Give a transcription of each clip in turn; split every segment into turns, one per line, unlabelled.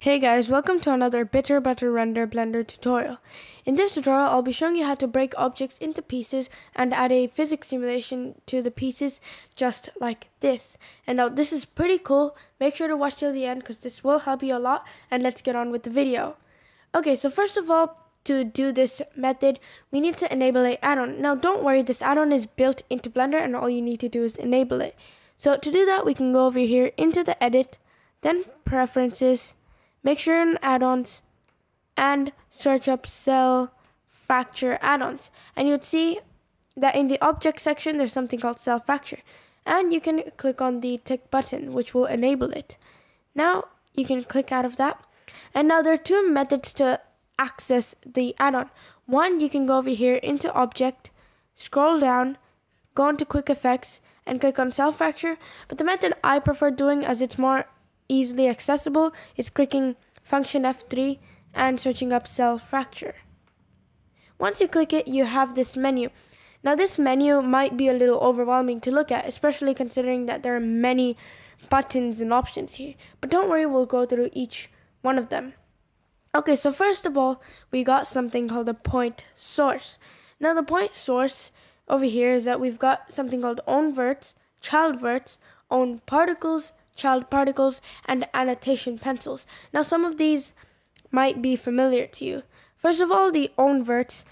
Hey guys, welcome to another Bitter Butter Render Blender tutorial. In this tutorial, I'll be showing you how to break objects into pieces and add a physics simulation to the pieces just like this. And now this is pretty cool. Make sure to watch till the end because this will help you a lot and let's get on with the video. Okay, so first of all, to do this method, we need to enable a add-on. Now don't worry, this add-on is built into Blender and all you need to do is enable it. So to do that, we can go over here into the edit, then preferences, Make sure in add-ons and search up cell fracture add-ons. And you'd see that in the object section, there's something called cell fracture. And you can click on the tick button, which will enable it. Now you can click out of that. And now there are two methods to access the add-on. One, you can go over here into object, scroll down, go into quick effects, and click on cell fracture. But the method I prefer doing as it's more easily accessible is clicking function F3 and searching up cell fracture. Once you click it, you have this menu. Now this menu might be a little overwhelming to look at, especially considering that there are many buttons and options here. But don't worry, we'll go through each one of them. Okay, so first of all, we got something called a point source. Now the point source over here is that we've got something called own verts, child verts, own particles, child particles, and annotation pencils. Now, some of these might be familiar to you. First of all, the own verts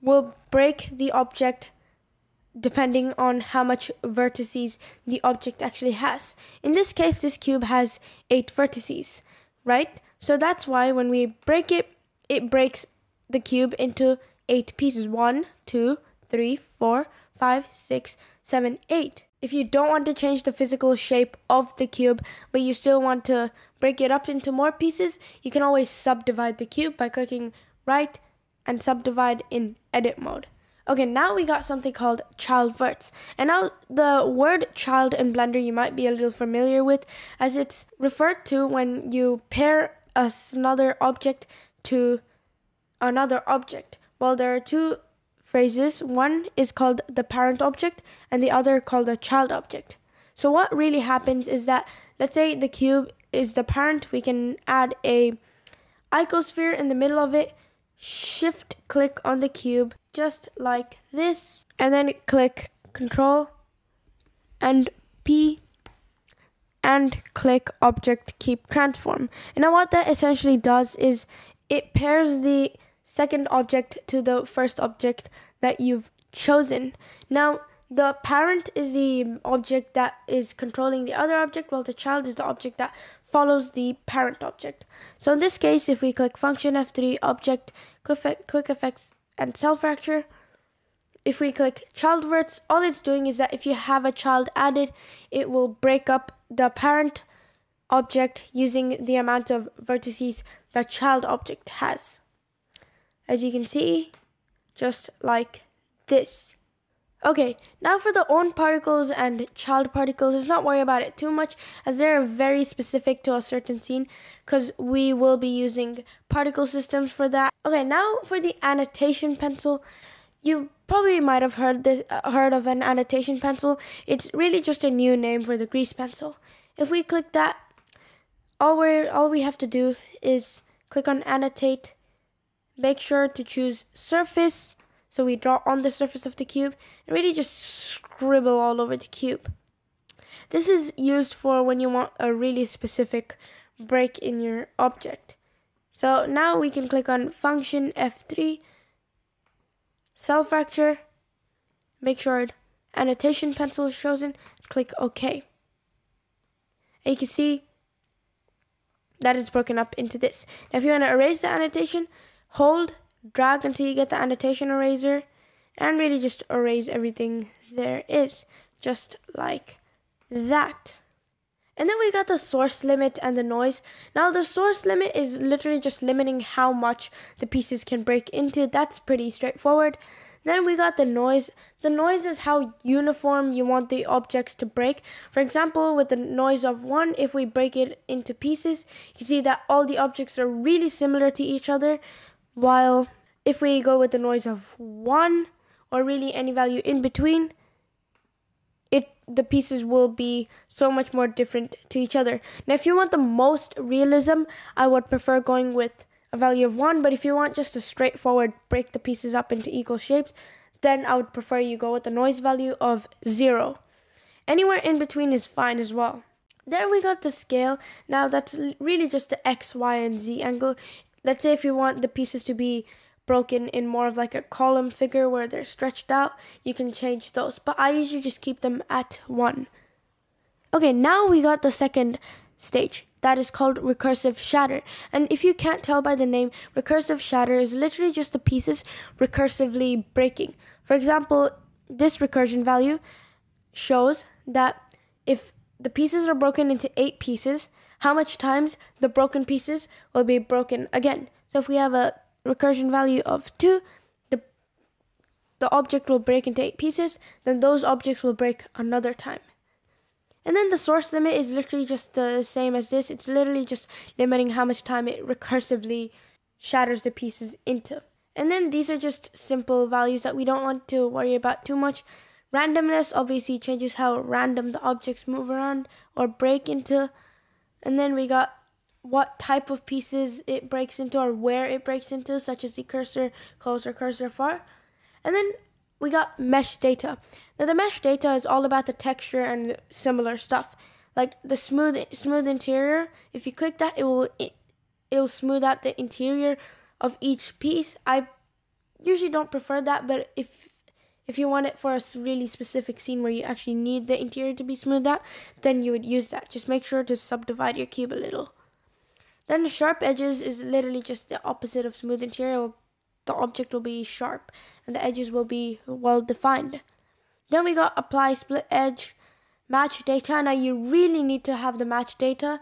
will break the object depending on how much vertices the object actually has. In this case, this cube has 8 vertices, right? So that's why when we break it, it breaks the cube into 8 pieces. One, two, three, four, five, six, seven, eight. If you don't want to change the physical shape of the cube, but you still want to break it up into more pieces, you can always subdivide the cube by clicking right and subdivide in edit mode. Okay, now we got something called child verts. And now the word child in Blender you might be a little familiar with as it's referred to when you pair another object to another object. Well, there are two phrases. One is called the parent object and the other called the child object. So what really happens is that let's say the cube is the parent, we can add a icosphere in the middle of it, shift click on the cube just like this and then click control and P and click object keep transform. And now what that essentially does is it pairs the second object to the first object that you've chosen. Now, the parent is the object that is controlling the other object, while the child is the object that follows the parent object. So in this case, if we click function F3, object, quick effects, and cell fracture, if we click child verts, all it's doing is that if you have a child added, it will break up the parent object using the amount of vertices the child object has as you can see, just like this. Okay, now for the own particles and child particles, let's not worry about it too much as they're very specific to a certain scene because we will be using particle systems for that. Okay, now for the annotation pencil, you probably might have heard this, uh, heard of an annotation pencil. It's really just a new name for the grease pencil. If we click that, all we all we have to do is click on annotate Make sure to choose surface. So we draw on the surface of the cube and really just scribble all over the cube. This is used for when you want a really specific break in your object. So now we can click on function F3, cell fracture, make sure annotation pencil is chosen, click OK. And you can see that is broken up into this. Now if you want to erase the annotation, Hold, drag until you get the annotation eraser, and really just erase everything there is, just like that. And then we got the source limit and the noise. Now the source limit is literally just limiting how much the pieces can break into. That's pretty straightforward. Then we got the noise. The noise is how uniform you want the objects to break. For example, with the noise of 1, if we break it into pieces, you see that all the objects are really similar to each other. While if we go with the noise of 1 or really any value in between, it the pieces will be so much more different to each other. Now, if you want the most realism, I would prefer going with a value of 1, but if you want just a straightforward break the pieces up into equal shapes, then I would prefer you go with the noise value of 0. Anywhere in between is fine as well. There we got the scale. Now that's really just the x, y, and z angle. Let's say if you want the pieces to be broken in more of like a column figure where they're stretched out, you can change those. But I usually just keep them at 1. Okay, now we got the second stage. That is called recursive shatter. And if you can't tell by the name, recursive shatter is literally just the pieces recursively breaking. For example, this recursion value shows that if the pieces are broken into eight pieces, how much times the broken pieces will be broken again. So if we have a recursion value of 2, the, the object will break into 8 pieces, then those objects will break another time. And then the source limit is literally just the same as this. It's literally just limiting how much time it recursively shatters the pieces into. And then these are just simple values that we don't want to worry about too much. Randomness obviously changes how random the objects move around or break into. And then we got what type of pieces it breaks into or where it breaks into, such as the cursor close or cursor far. And then we got mesh data. Now the mesh data is all about the texture and similar stuff. Like the smooth smooth interior, if you click that, it will it, it'll smooth out the interior of each piece. I usually don't prefer that, but if if you want it for a really specific scene where you actually need the interior to be smoothed out, then you would use that. Just make sure to subdivide your cube a little. Then the sharp edges is literally just the opposite of smooth interior. The object will be sharp and the edges will be well defined. Then we got apply split edge, match data. Now you really need to have the match data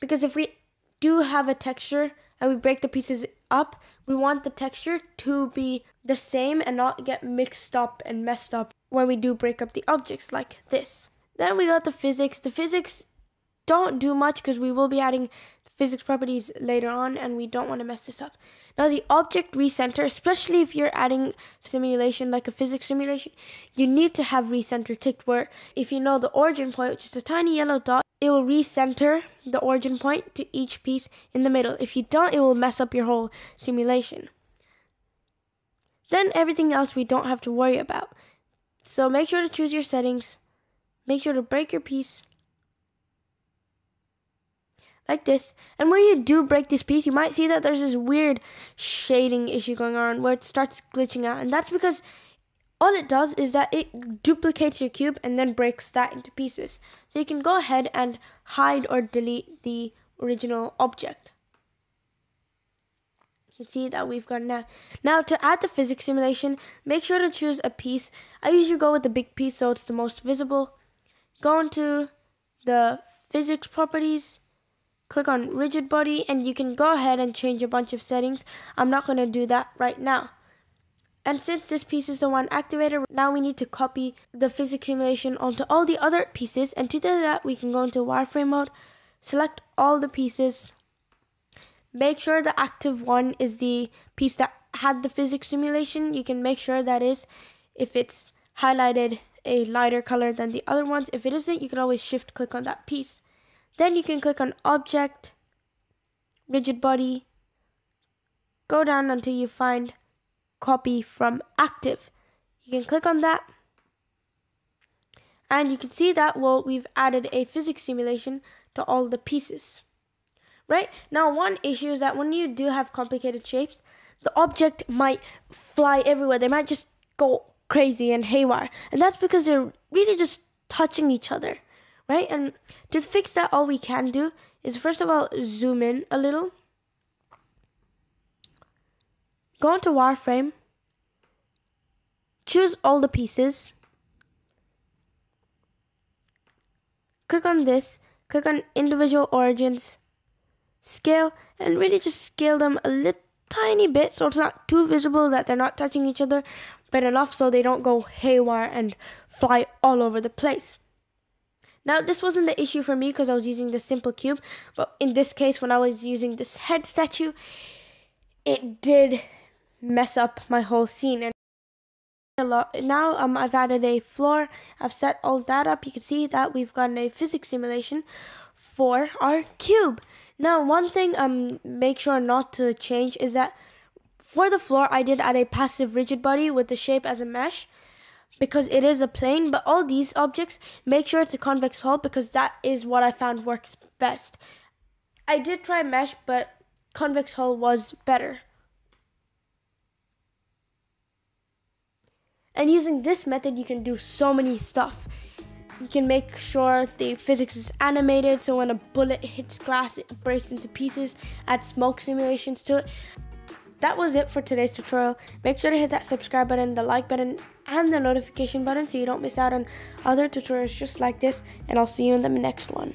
because if we do have a texture and we break the pieces up, we want the texture to be the same and not get mixed up and messed up when we do break up the objects like this. Then we got the physics. The physics don't do much because we will be adding physics properties later on and we don't want to mess this up. Now the object recenter, especially if you're adding simulation like a physics simulation, you need to have recenter ticked where if you know the origin point, which is a tiny yellow dot, will recenter the origin point to each piece in the middle. If you don't, it will mess up your whole simulation. Then everything else we don't have to worry about. So make sure to choose your settings. Make sure to break your piece like this. And when you do break this piece, you might see that there's this weird shading issue going on where it starts glitching out. And that's because all it does is that it duplicates your cube and then breaks that into pieces. So you can go ahead and hide or delete the original object. You can see that we've got now. Now to add the physics simulation, make sure to choose a piece. I usually go with the big piece so it's the most visible. Go into the physics properties click on rigid body and you can go ahead and change a bunch of settings. I'm not going to do that right now. And since this piece is the one activated, now we need to copy the physics simulation onto all the other pieces. And to do that, we can go into wireframe mode, select all the pieces, make sure the active one is the piece that had the physics simulation. You can make sure that is if it's highlighted a lighter color than the other ones. If it isn't, you can always shift click on that piece. Then you can click on Object, Rigid Body, go down until you find Copy from Active. You can click on that and you can see that well we've added a physics simulation to all the pieces right now one issue is that when you do have complicated shapes the object might fly everywhere they might just go crazy and haywire and that's because they're really just touching each other right? And to fix that, all we can do is first of all zoom in a little. Go into wireframe. Choose all the pieces. Click on this. Click on individual origins. Scale and really just scale them a little tiny bit so it's not too visible that they're not touching each other, but enough so they don't go haywire and fly all over the place. Now, this wasn't the issue for me because I was using the simple cube, but in this case, when I was using this head statue, it did mess up my whole scene. And now um, I've added a floor. I've set all that up. You can see that we've gotten a physics simulation for our cube. Now, one thing um make sure not to change is that for the floor, I did add a passive rigid body with the shape as a mesh because it is a plane, but all these objects, make sure it's a convex hull because that is what I found works best. I did try mesh, but convex hull was better. And using this method, you can do so many stuff. You can make sure the physics is animated, so when a bullet hits glass, it breaks into pieces. Add smoke simulations to it that was it for today's tutorial. Make sure to hit that subscribe button, the like button, and the notification button so you don't miss out on other tutorials just like this. And I'll see you in the next one.